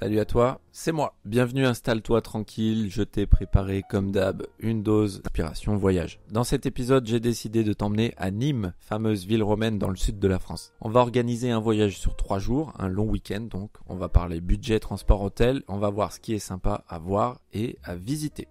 Salut à toi, c'est moi. Bienvenue, installe-toi tranquille, je t'ai préparé comme d'hab une dose d'inspiration voyage. Dans cet épisode, j'ai décidé de t'emmener à Nîmes, fameuse ville romaine dans le sud de la France. On va organiser un voyage sur trois jours, un long week-end donc. On va parler budget, transport, hôtel, on va voir ce qui est sympa à voir et à visiter.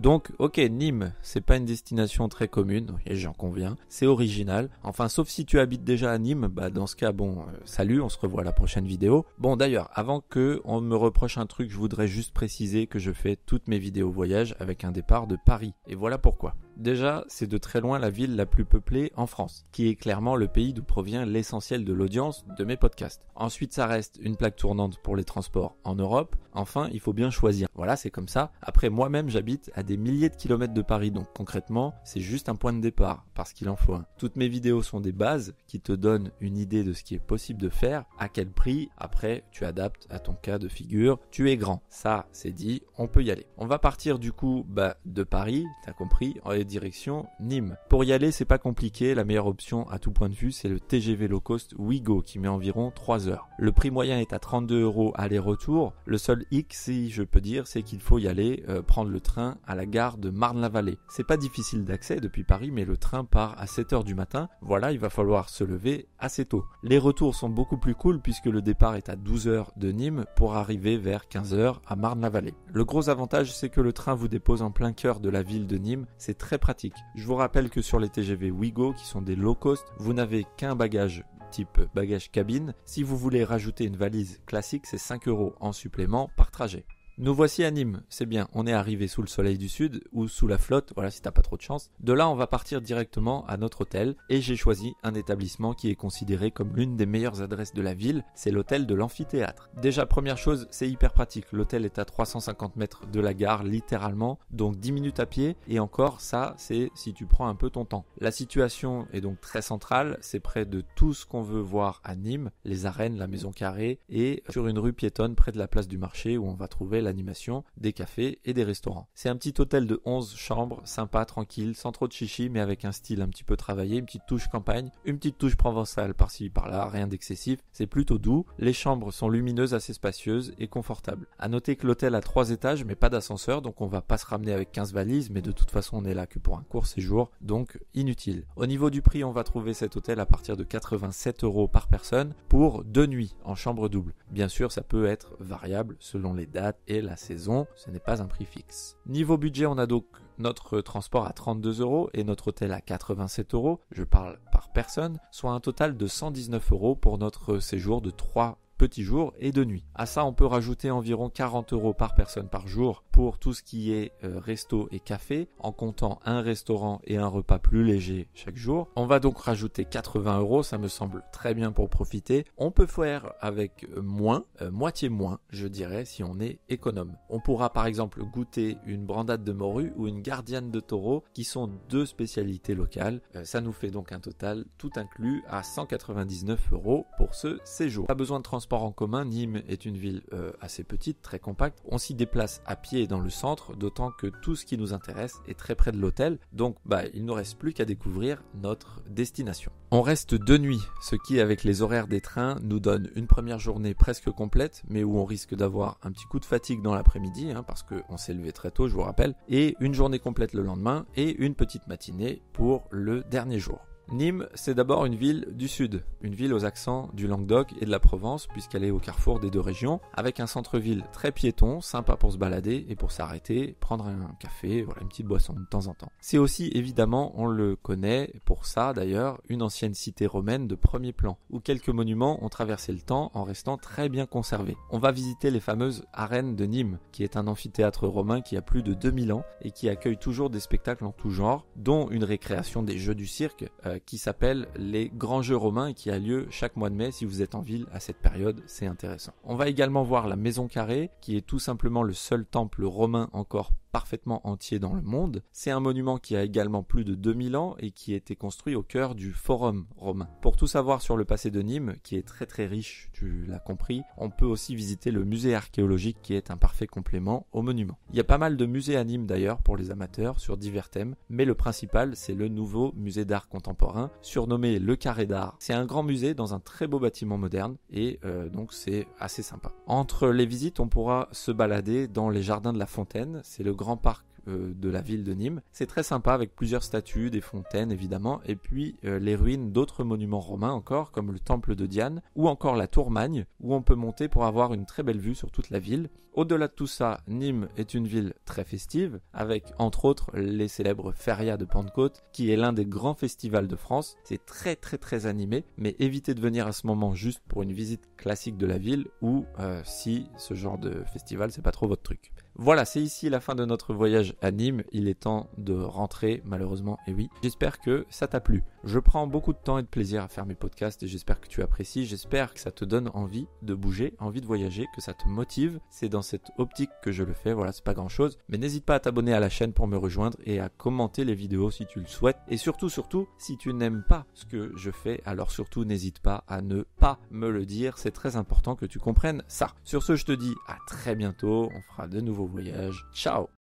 Donc, ok, Nîmes, c'est pas une destination très commune, et j'en conviens, c'est original. Enfin, sauf si tu habites déjà à Nîmes, bah dans ce cas, bon, euh, salut, on se revoit à la prochaine vidéo. Bon, d'ailleurs, avant que on me reproche un truc, je voudrais juste préciser que je fais toutes mes vidéos voyage avec un départ de Paris. Et voilà pourquoi. Déjà, c'est de très loin la ville la plus peuplée en France, qui est clairement le pays d'où provient l'essentiel de l'audience de mes podcasts. Ensuite, ça reste une plaque tournante pour les transports en Europe. Enfin, il faut bien choisir. Voilà, c'est comme ça. Après, moi-même, j'habite à des milliers de kilomètres de Paris, donc concrètement, c'est juste un point de départ, parce qu'il en faut un. Toutes mes vidéos sont des bases qui te donnent une idée de ce qui est possible de faire, à quel prix. Après, tu adaptes à ton cas de figure. Tu es grand. Ça, c'est dit, on peut y aller. On va partir du coup bah, de Paris, t'as compris, direction Nîmes. Pour y aller, c'est pas compliqué, la meilleure option à tout point de vue, c'est le TGV low cost Wigo qui met environ 3 heures. Le prix moyen est à 32 euros aller-retour. Le seul X, si je peux dire, c'est qu'il faut y aller euh, prendre le train à la gare de Marne-la-Vallée. C'est pas difficile d'accès depuis Paris, mais le train part à 7 heures du matin. Voilà, il va falloir se lever assez tôt. Les retours sont beaucoup plus cool puisque le départ est à 12 heures de Nîmes pour arriver vers 15 heures à Marne-la-Vallée. Le gros avantage, c'est que le train vous dépose en plein cœur de la ville de Nîmes. C'est très pratique. Je vous rappelle que sur les TGV Wigo, qui sont des low cost, vous n'avez qu'un bagage type bagage cabine. Si vous voulez rajouter une valise classique, c'est 5 euros en supplément par trajet. Nous voici à Nîmes, c'est bien, on est arrivé sous le soleil du sud ou sous la flotte, voilà si t'as pas trop de chance. De là, on va partir directement à notre hôtel et j'ai choisi un établissement qui est considéré comme l'une des meilleures adresses de la ville, c'est l'hôtel de l'amphithéâtre. Déjà, première chose, c'est hyper pratique, l'hôtel est à 350 mètres de la gare, littéralement, donc 10 minutes à pied et encore, ça, c'est si tu prends un peu ton temps. La situation est donc très centrale, c'est près de tout ce qu'on veut voir à Nîmes, les arènes, la maison carrée et sur une rue piétonne près de la place du marché où on va trouver l'animation, des cafés et des restaurants. C'est un petit hôtel de 11 chambres, sympa, tranquille, sans trop de chichi, mais avec un style un petit peu travaillé, une petite touche campagne, une petite touche provençale par-ci par-là, rien d'excessif. C'est plutôt doux. Les chambres sont lumineuses, assez spacieuses et confortables. À noter que l'hôtel a 3 étages, mais pas d'ascenseur, donc on va pas se ramener avec 15 valises, mais de toute façon on est là que pour un court séjour, donc inutile. Au niveau du prix, on va trouver cet hôtel à partir de 87 euros par personne pour deux nuits en chambre double. Bien sûr, ça peut être variable selon les dates et la saison, ce n'est pas un prix fixe. Niveau budget, on a donc notre transport à 32 euros et notre hôtel à 87 euros, je parle par personne, soit un total de 119 euros pour notre séjour de 3 petits jours et de nuit. À ça, on peut rajouter environ 40 euros par personne par jour pour tout ce qui est euh, resto et café, en comptant un restaurant et un repas plus léger chaque jour. On va donc rajouter 80 euros, ça me semble très bien pour profiter. On peut faire avec moins, euh, moitié moins, je dirais, si on est économe. On pourra par exemple goûter une brandade de morue ou une gardienne de taureau, qui sont deux spécialités locales. Euh, ça nous fait donc un total tout inclus à 199 euros pour ce séjour. Pas besoin de transport en commun, Nîmes est une ville euh, assez petite, très compacte. On s'y déplace à pied dans le centre, d'autant que tout ce qui nous intéresse est très près de l'hôtel. Donc bah, il ne nous reste plus qu'à découvrir notre destination. On reste deux nuits, ce qui avec les horaires des trains nous donne une première journée presque complète, mais où on risque d'avoir un petit coup de fatigue dans l'après-midi, hein, parce qu'on s'est levé très tôt, je vous rappelle, et une journée complète le lendemain, et une petite matinée pour le dernier jour. Nîmes, c'est d'abord une ville du sud, une ville aux accents du Languedoc et de la Provence, puisqu'elle est au carrefour des deux régions, avec un centre-ville très piéton, sympa pour se balader et pour s'arrêter, prendre un café, voilà une petite boisson de temps en temps. C'est aussi évidemment, on le connaît, pour ça d'ailleurs, une ancienne cité romaine de premier plan, où quelques monuments ont traversé le temps en restant très bien conservés. On va visiter les fameuses arènes de Nîmes, qui est un amphithéâtre romain qui a plus de 2000 ans et qui accueille toujours des spectacles en tout genre, dont une récréation des jeux du cirque, euh, euh, qui s'appelle les Grands Jeux Romains et qui a lieu chaque mois de mai. Si vous êtes en ville à cette période, c'est intéressant. On va également voir la Maison Carrée, qui est tout simplement le seul temple romain encore parfaitement entier dans le monde. C'est un monument qui a également plus de 2000 ans et qui a été construit au cœur du Forum romain. Pour tout savoir sur le passé de Nîmes, qui est très très riche, tu l'as compris, on peut aussi visiter le musée archéologique qui est un parfait complément au monument. Il y a pas mal de musées à Nîmes d'ailleurs pour les amateurs sur divers thèmes, mais le principal c'est le nouveau musée d'art contemporain, surnommé le Carré d'Art. C'est un grand musée dans un très beau bâtiment moderne et euh, donc c'est assez sympa. Entre les visites, on pourra se balader dans les jardins de la Fontaine, c'est le grand parc euh, de la ville de Nîmes. C'est très sympa avec plusieurs statues, des fontaines évidemment, et puis euh, les ruines d'autres monuments romains encore, comme le temple de Diane, ou encore la tour Magne, où on peut monter pour avoir une très belle vue sur toute la ville. Au-delà de tout ça, Nîmes est une ville très festive, avec entre autres les célèbres férias de Pentecôte, qui est l'un des grands festivals de France. C'est très très très animé, mais évitez de venir à ce moment juste pour une visite classique de la ville, ou euh, si ce genre de festival c'est pas trop votre truc. Voilà, c'est ici la fin de notre voyage à Nîmes. Il est temps de rentrer, malheureusement, et oui. J'espère que ça t'a plu. Je prends beaucoup de temps et de plaisir à faire mes podcasts et j'espère que tu apprécies. J'espère que ça te donne envie de bouger, envie de voyager, que ça te motive. C'est dans cette optique que je le fais. Voilà, c'est pas grand chose. Mais n'hésite pas à t'abonner à la chaîne pour me rejoindre et à commenter les vidéos si tu le souhaites. Et surtout, surtout, si tu n'aimes pas ce que je fais, alors surtout n'hésite pas à ne pas me le dire. C'est très important que tu comprennes ça. Sur ce, je te dis à très bientôt. On fera de nouveaux voyage. Ciao